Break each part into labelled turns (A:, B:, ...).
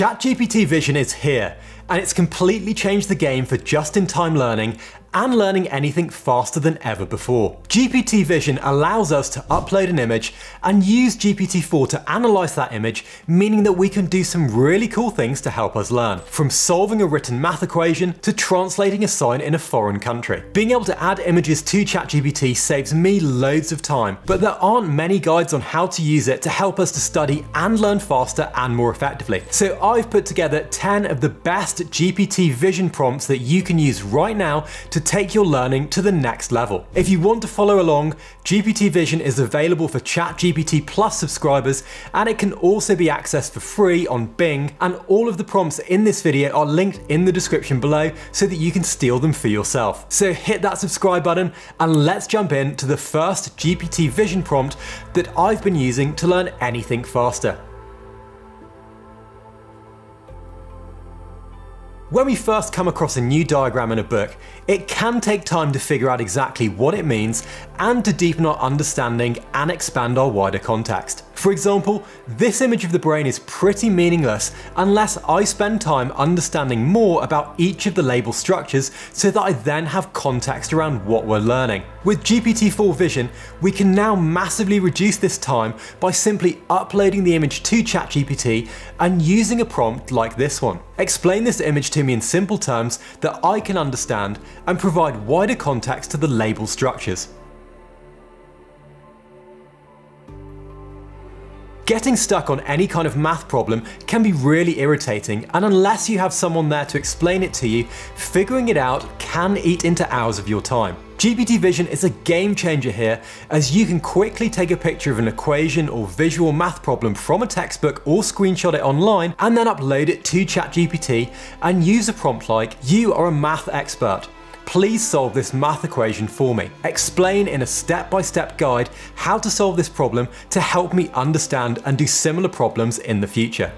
A: ChatGPT Vision is here, and it's completely changed the game for just-in-time learning and learning anything faster than ever before. GPT Vision allows us to upload an image and use GPT-4 to analyze that image, meaning that we can do some really cool things to help us learn, from solving a written math equation to translating a sign in a foreign country. Being able to add images to ChatGPT saves me loads of time, but there aren't many guides on how to use it to help us to study and learn faster and more effectively. So I've put together 10 of the best GPT Vision prompts that you can use right now to to take your learning to the next level. If you want to follow along, GPT Vision is available for ChatGPT Plus subscribers and it can also be accessed for free on Bing and all of the prompts in this video are linked in the description below so that you can steal them for yourself. So hit that subscribe button and let's jump in to the first GPT Vision prompt that I've been using to learn anything faster. When we first come across a new diagram in a book, it can take time to figure out exactly what it means and to deepen our understanding and expand our wider context. For example, this image of the brain is pretty meaningless unless I spend time understanding more about each of the label structures so that I then have context around what we're learning. With GPT-4 Vision, we can now massively reduce this time by simply uploading the image to ChatGPT and using a prompt like this one. Explain this image to me in simple terms that I can understand and provide wider context to the label structures. Getting stuck on any kind of math problem can be really irritating, and unless you have someone there to explain it to you, figuring it out can eat into hours of your time. GPT Vision is a game changer here as you can quickly take a picture of an equation or visual math problem from a textbook or screenshot it online and then upload it to ChatGPT and use a prompt like, you are a math expert. Please solve this math equation for me. Explain in a step-by-step -step guide how to solve this problem to help me understand and do similar problems in the future.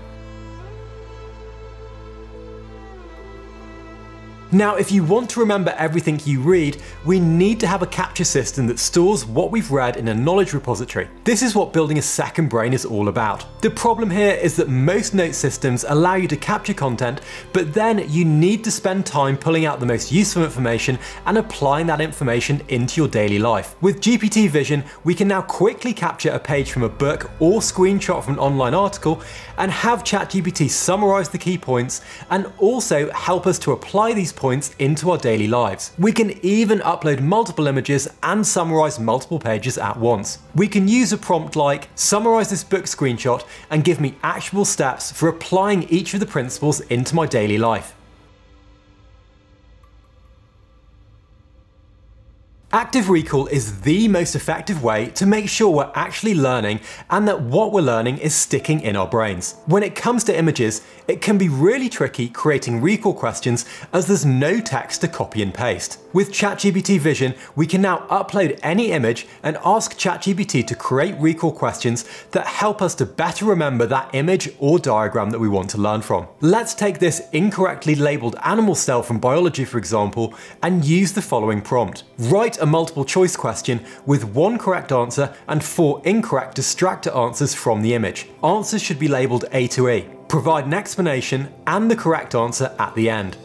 A: Now, if you want to remember everything you read, we need to have a capture system that stores what we've read in a knowledge repository. This is what building a second brain is all about. The problem here is that most note systems allow you to capture content, but then you need to spend time pulling out the most useful information and applying that information into your daily life. With GPT Vision, we can now quickly capture a page from a book or screenshot from an online article and have ChatGPT summarize the key points and also help us to apply these points into our daily lives. We can even upload multiple images and summarize multiple pages at once. We can use a prompt like, summarize this book screenshot and give me actual steps for applying each of the principles into my daily life. Active recall is the most effective way to make sure we're actually learning and that what we're learning is sticking in our brains. When it comes to images, it can be really tricky creating recall questions as there's no text to copy and paste. With ChatGPT Vision, we can now upload any image and ask ChatGPT to create recall questions that help us to better remember that image or diagram that we want to learn from. Let's take this incorrectly labeled animal cell from biology, for example, and use the following prompt. Write a multiple choice question with one correct answer and four incorrect distractor answers from the image. Answers should be labelled A to E. Provide an explanation and the correct answer at the end.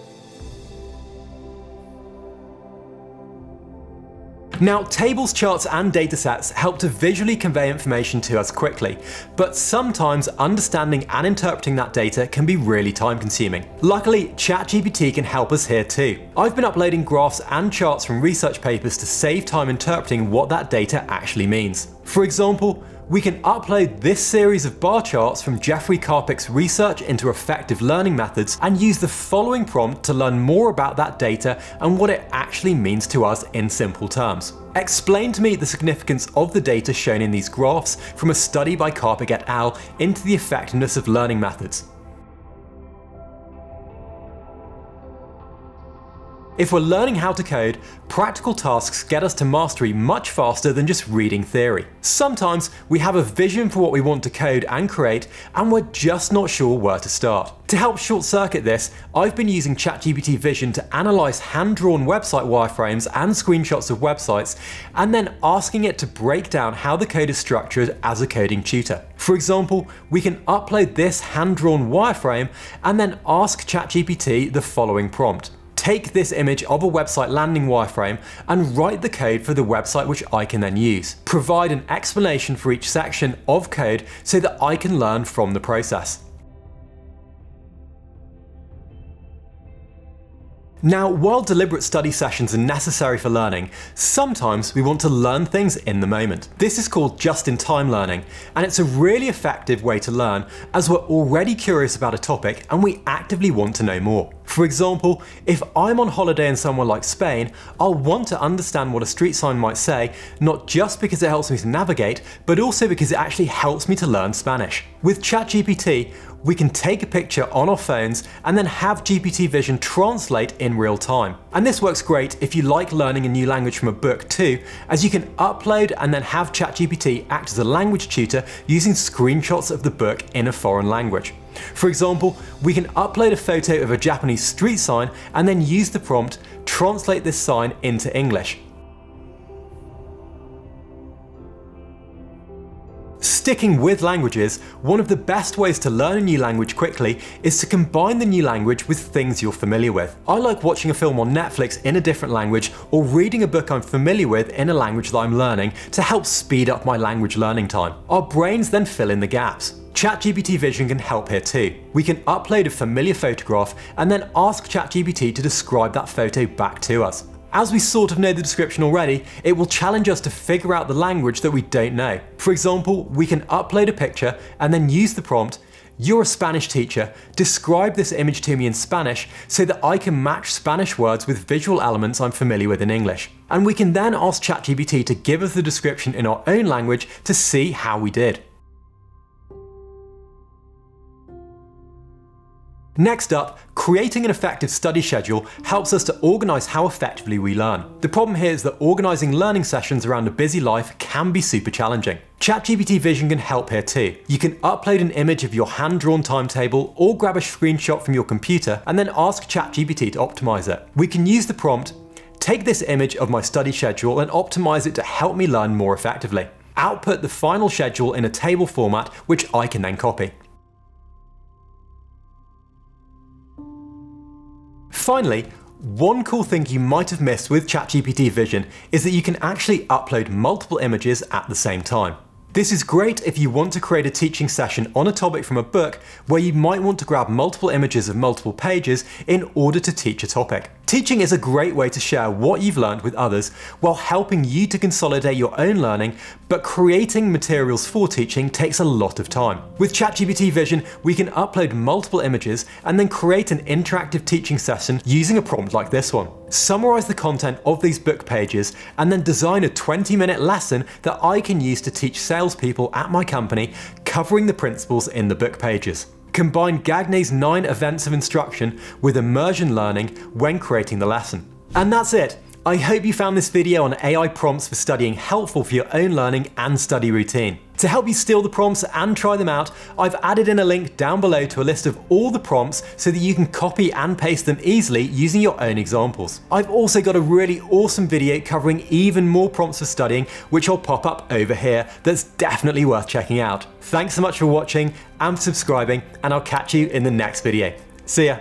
A: Now, tables, charts, and datasets help to visually convey information to us quickly, but sometimes understanding and interpreting that data can be really time consuming. Luckily, ChatGPT can help us here too. I've been uploading graphs and charts from research papers to save time interpreting what that data actually means. For example, we can upload this series of bar charts from Jeffrey Karpicke's research into effective learning methods and use the following prompt to learn more about that data and what it actually means to us in simple terms. Explain to me the significance of the data shown in these graphs from a study by Karpicke et al. into the effectiveness of learning methods. If we're learning how to code, practical tasks get us to mastery much faster than just reading theory. Sometimes we have a vision for what we want to code and create, and we're just not sure where to start. To help short circuit this, I've been using ChatGPT Vision to analyze hand-drawn website wireframes and screenshots of websites, and then asking it to break down how the code is structured as a coding tutor. For example, we can upload this hand-drawn wireframe and then ask ChatGPT the following prompt take this image of a website landing wireframe and write the code for the website which I can then use. Provide an explanation for each section of code so that I can learn from the process. Now, while deliberate study sessions are necessary for learning, sometimes we want to learn things in the moment. This is called just-in-time learning, and it's a really effective way to learn as we're already curious about a topic and we actively want to know more. For example, if I'm on holiday in somewhere like Spain, I'll want to understand what a street sign might say, not just because it helps me to navigate, but also because it actually helps me to learn Spanish. With ChatGPT, we can take a picture on our phones and then have GPT Vision translate in real time. And this works great if you like learning a new language from a book too, as you can upload and then have ChatGPT act as a language tutor using screenshots of the book in a foreign language. For example, we can upload a photo of a Japanese street sign and then use the prompt, translate this sign into English. Sticking with languages, one of the best ways to learn a new language quickly is to combine the new language with things you're familiar with. I like watching a film on Netflix in a different language or reading a book I'm familiar with in a language that I'm learning to help speed up my language learning time. Our brains then fill in the gaps. ChatGPT Vision can help here too. We can upload a familiar photograph and then ask ChatGPT to describe that photo back to us. As we sort of know the description already, it will challenge us to figure out the language that we don't know. For example, we can upload a picture and then use the prompt, you're a Spanish teacher, describe this image to me in Spanish so that I can match Spanish words with visual elements I'm familiar with in English. And we can then ask ChatGPT to give us the description in our own language to see how we did. Next up, creating an effective study schedule helps us to organise how effectively we learn. The problem here is that organising learning sessions around a busy life can be super challenging. ChatGPT Vision can help here too. You can upload an image of your hand-drawn timetable or grab a screenshot from your computer and then ask ChatGPT to optimise it. We can use the prompt, take this image of my study schedule and optimise it to help me learn more effectively. Output the final schedule in a table format which I can then copy. Finally, one cool thing you might have missed with ChatGPT Vision is that you can actually upload multiple images at the same time. This is great if you want to create a teaching session on a topic from a book where you might want to grab multiple images of multiple pages in order to teach a topic. Teaching is a great way to share what you've learned with others while helping you to consolidate your own learning, but creating materials for teaching takes a lot of time. With ChatGPT Vision, we can upload multiple images and then create an interactive teaching session using a prompt like this one. Summarize the content of these book pages and then design a 20 minute lesson that I can use to teach salespeople at my company covering the principles in the book pages. Combine Gagne's 9 events of instruction with immersion learning when creating the lesson. And that's it. I hope you found this video on AI prompts for studying helpful for your own learning and study routine. To help you steal the prompts and try them out, I've added in a link down below to a list of all the prompts so that you can copy and paste them easily using your own examples. I've also got a really awesome video covering even more prompts for studying, which I'll pop up over here, that's definitely worth checking out. Thanks so much for watching and subscribing, and I'll catch you in the next video. See ya!